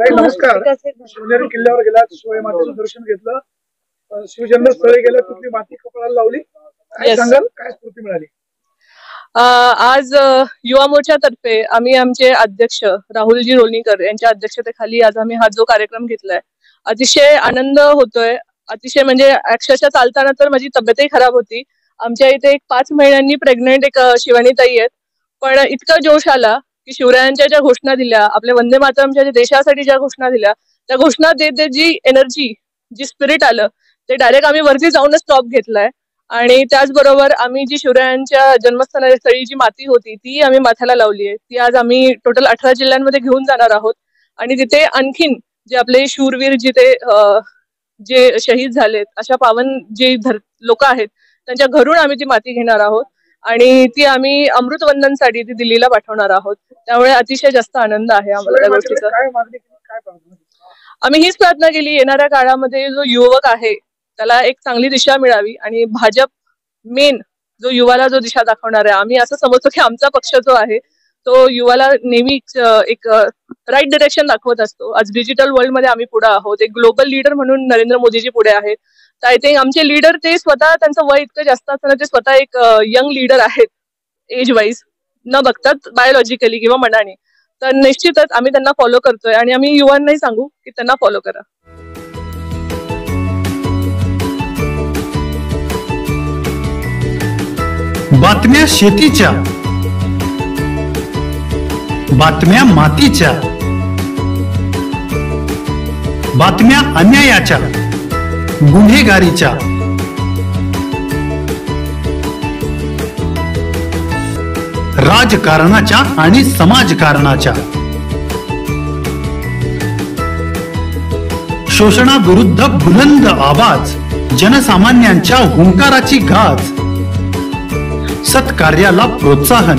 नमस्कार. शिवनेरी किल्ल्यावर गेला शिवाई मातेचं दर्शन घेतलं. अं, शिवजन्मस्थळी गेला तिथली माती कपाळाला लावली. काय Yes. सांगाल? काय स्फूर्ती मिळाली? अ, आज अ, युवा मोर्चातर्फे आम्ही आमचे अध्यक्ष राहुलजी रोलनीकर यांच्या अध्यक्षतेखाली आज आम्ही हा जो कार्यक्रम घेतलाय अतिशय आनंद होतोय. अतिशय म्हणजे अक्षरशः चालताना तर माझी तब्येतही खराब होती. आमच्या इथे एक पाच महिन्यांनी प्रेग्नेंट एक अ, शिवानी ताई आहेत. पण इतका जोश आला की शिवरायांच्या ज्या घोषणा दिल्या आपल्या वंदे मातरमच्या ज्या देशासाठी ज्या घोषणा दिल्या त्या घोषणा देत देत जी एनर्जी जी स्पिरिट आलं ते डायरेक्ट आम्ही वरती जाऊनच स्टॉप घेतलाय. आणि त्याचबरोबर आम्ही जी शिवरायांच्या जन्मस्थळी जी माती होती ती आम्ही माथ्याला लावली आहे. ती आज आम्ही टोटल अठरा जिल्ह्यांमध्ये घेऊन जाणार आहोत. आणि तिथे आणखीन जे आपले शूरवीर जिथे जे शहीद झालेत अशा पावन जे धर लोक आहेत त्यांच्या घरून आम्ही ती माती घेणार आहोत. आणि ती आम्ही अमृतवंदनसाठी ती दिल्लीला पाठवणार आहोत त्यामुळे अतिशय जास्त आनंद आहे आम्हाला त्या गोष्टीचा? आम्ही हीच प्रार्थना केली येणाऱ्या काळामध्ये जो युवक आहे त्याला एक चांगली दिशा मिळावी आणि भाजप मेन जो युवाला जो दिशा दाखवणार आहे आम्ही असं समजतो की आमचा पक्ष जो आहे तो युवाला नेहमी एक राईट डिरेक्शन दाखवत असतो. आज डिजिटल वर्ल्डमध्ये आम्ही पुढे आहोत. एक ग्लोबल लीडर म्हणून नरेंद्र मोदीजी पुढे आहेत. तर आय थिंक आमचे लीडर ते स्वतः त्यांचं वय इतकं जास्त असताना ते स्वतः एक यंग लीडर आहेत एज वाईज न बघतात बायोलॉजिकली किंवा मनाने. तर निश्चितच आम्ही त्यांना फॉलो करतोय. आणि आम्ही युवांनाही सांगू की त्यांना फॉलो करा. बातम्या शेतीच्या. बातम्या मातीच्या. बातम्या अन्यायाच्या. गुन्हेगारीच्या. राजकारणाच्या आणि समाजकारणाच्या. शोषणाविरुद्ध बुलंद आवाज जनसामान्यांच्या हुंकाराची गाज. सत्कार्याला प्रोत्साहन.